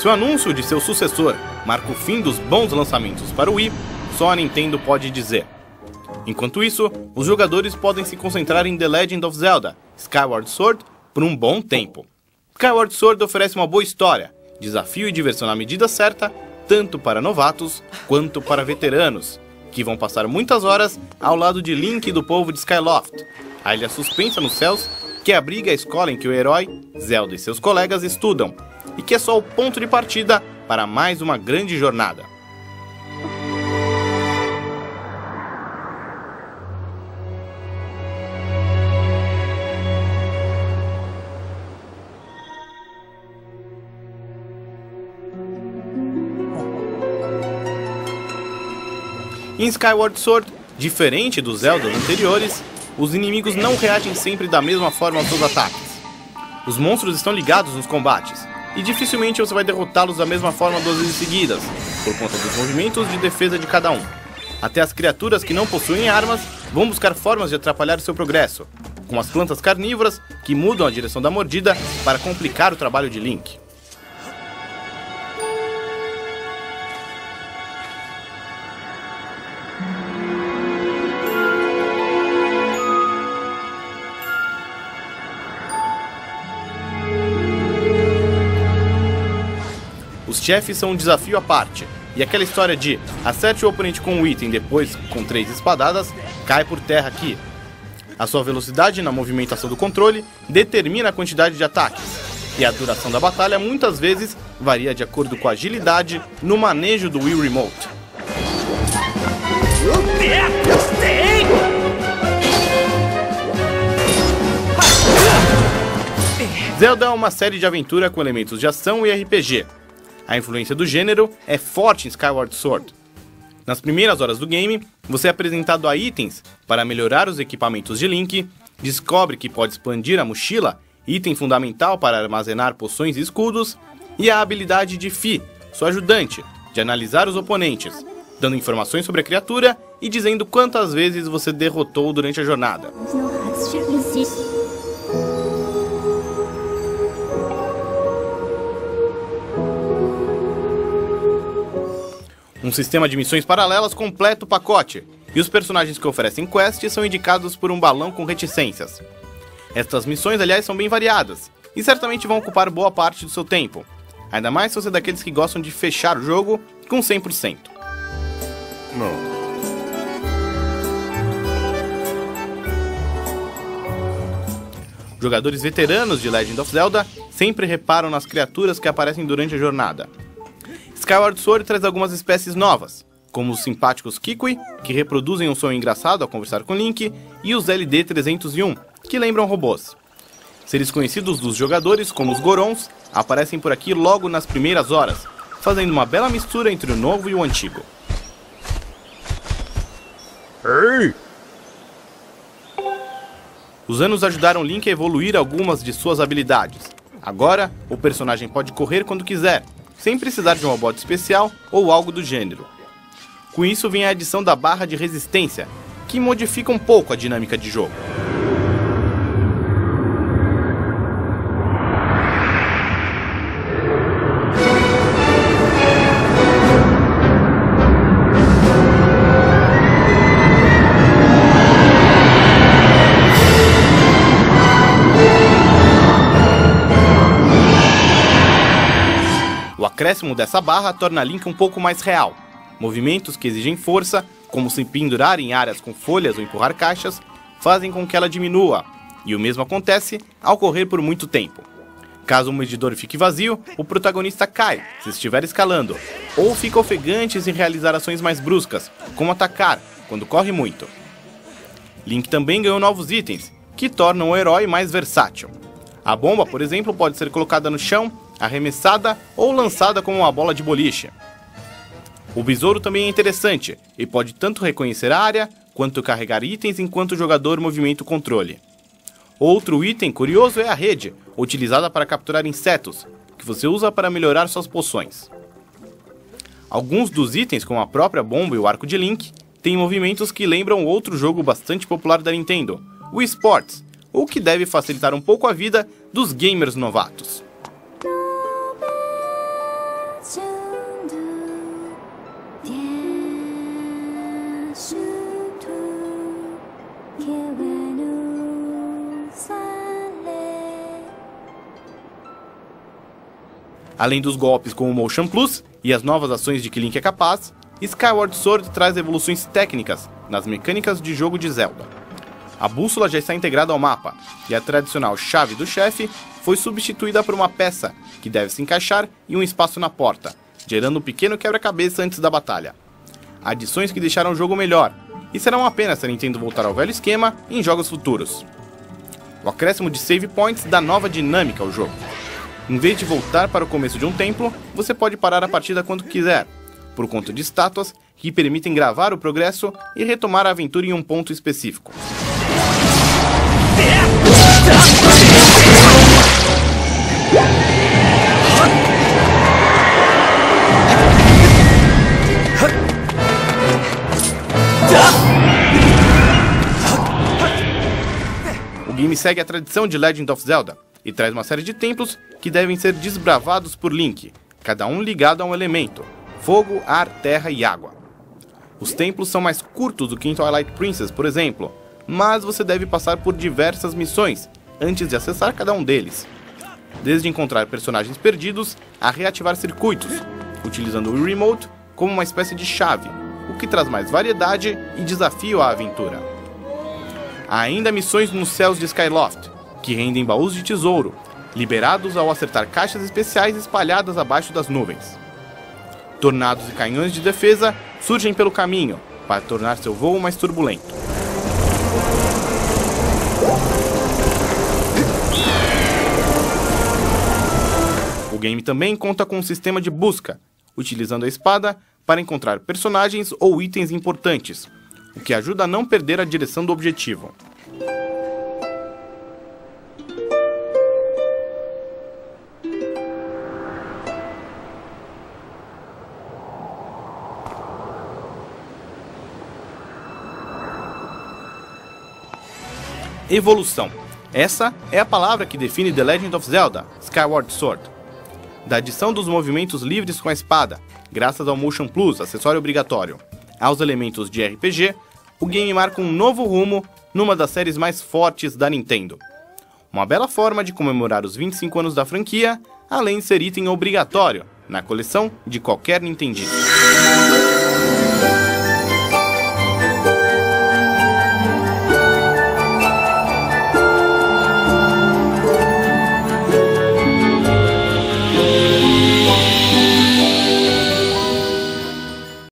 Se o anúncio de seu sucessor marca o fim dos bons lançamentos para o Wii, só a Nintendo pode dizer. Enquanto isso, os jogadores podem se concentrar em The Legend of Zelda Skyward Sword por um bom tempo. Skyward Sword oferece uma boa história, desafio e diversão na medida certa, tanto para novatos quanto para veteranos, que vão passar muitas horas ao lado de Link e do povo de Skyloft, a ilha suspensa nos céus que abriga a escola em que o herói, Zelda e seus colegas estudam, e que é só o ponto de partida para mais uma grande jornada. Em Skyward Sword, diferente dos Zeldas anteriores, os inimigos não reagem sempre da mesma forma aos seus ataques. Os monstros estão ligados nos combates, e dificilmente você vai derrotá-los da mesma forma duas vezes seguidas, por conta dos movimentos de defesa de cada um. Até as criaturas que não possuem armas vão buscar formas de atrapalhar seu progresso, como as plantas carnívoras que mudam a direção da mordida para complicar o trabalho de Link. Chefes são um desafio à parte, e aquela história de acerte o oponente com um item depois com três espadadas cai por terra aqui. A sua velocidade na movimentação do controle determina a quantidade de ataques, e a duração da batalha muitas vezes varia de acordo com a agilidade no manejo do Wii Remote. Zelda é uma série de aventura com elementos de ação e RPG. A influência do gênero é forte em Skyward Sword. Nas primeiras horas do game, você é apresentado a itens para melhorar os equipamentos de Link, descobre que pode expandir a mochila, item fundamental para armazenar poções e escudos, e a habilidade de Fi, sua ajudante, de analisar os oponentes, dando informações sobre a criatura e dizendo quantas vezes você derrotou durante a jornada. Um sistema de missões paralelas completa o pacote, e os personagens que oferecem quests são indicados por um balão com reticências. Estas missões, aliás, são bem variadas, e certamente vão ocupar boa parte do seu tempo, ainda mais se você é daqueles que gostam de fechar o jogo com 100%. Não. Jogadores veteranos de Legend of Zelda sempre reparam nas criaturas que aparecem durante a jornada, Skyward Sword traz algumas espécies novas, como os simpáticos Kikui, que reproduzem um som engraçado ao conversar com Link, e os LD-301, que lembram robôs. Seres conhecidos dos jogadores como os Gorons aparecem por aqui logo nas primeiras horas, fazendo uma bela mistura entre o novo e o antigo. Ei! Os anos ajudaram Link a evoluir algumas de suas habilidades. Agora, o personagem pode correr quando quiser, sem precisar de um bot especial ou algo do gênero. Com isso vem a adição da barra de resistência, que modifica um pouco a dinâmica de jogo. Acréscimo dessa barra torna Link um pouco mais real. Movimentos que exigem força, como se pendurar em áreas com folhas ou empurrar caixas, fazem com que ela diminua, e o mesmo acontece ao correr por muito tempo. Caso o medidor fique vazio, o protagonista cai, se estiver escalando, ou fica ofegante em realizar ações mais bruscas, como atacar, quando corre muito. Link também ganhou novos itens, que tornam o herói mais versátil. A bomba, por exemplo, pode ser colocada no chão arremessada ou lançada como uma bola de boliche. O besouro também é interessante e pode tanto reconhecer a área quanto carregar itens enquanto o jogador movimenta o controle. Outro item curioso é a rede, utilizada para capturar insetos, que você usa para melhorar suas poções. Alguns dos itens, como a própria bomba e o arco de Link, têm movimentos que lembram outro jogo bastante popular da Nintendo, o Sports, o que deve facilitar um pouco a vida dos gamers novatos. Além dos golpes com o Motion Plus e as novas ações de que Link é capaz, Skyward Sword traz evoluções técnicas nas mecânicas de jogo de Zelda. A bússola já está integrada ao mapa, e a tradicional chave do chefe foi substituída por uma peça que deve se encaixar em um espaço na porta, gerando um pequeno quebra-cabeça antes da batalha. Adições que deixaram o jogo melhor, e serão apenas se a Nintendo voltar ao velho esquema em jogos futuros. O acréscimo de save points dá nova dinâmica ao jogo. Em vez de voltar para o começo de um templo, você pode parar a partida quando quiser, por conta de estátuas que permitem gravar o progresso e retomar a aventura em um ponto específico. O game segue a tradição de Legend of Zelda, e traz uma série de templos que devem ser desbravados por Link, cada um ligado a um elemento: fogo, ar, terra e água. Os templos são mais curtos do que em Twilight Princess, por exemplo, mas você deve passar por diversas missões antes de acessar cada um deles. Desde encontrar personagens perdidos a reativar circuitos, utilizando o Remote como uma espécie de chave, o que traz mais variedade e desafio à aventura. Há ainda missões nos céus de Skyloft, que rendem baús de tesouro, liberados ao acertar caixas especiais espalhadas abaixo das nuvens. Tornados e canhões de defesa surgem pelo caminho para tornar seu voo mais turbulento. O game também conta com um sistema de busca, utilizando a espada para encontrar personagens ou itens importantes, o que ajuda a não perder a direção do objetivo. Evolução. Essa é a palavra que define The Legend of Zelda Skyward Sword. Da adição dos movimentos livres com a espada, graças ao Motion Plus, acessório obrigatório, aos elementos de RPG, o game marca um novo rumo numa das séries mais fortes da Nintendo. Uma bela forma de comemorar os 25 anos da franquia, além de ser item obrigatório na coleção de qualquer Nintendista.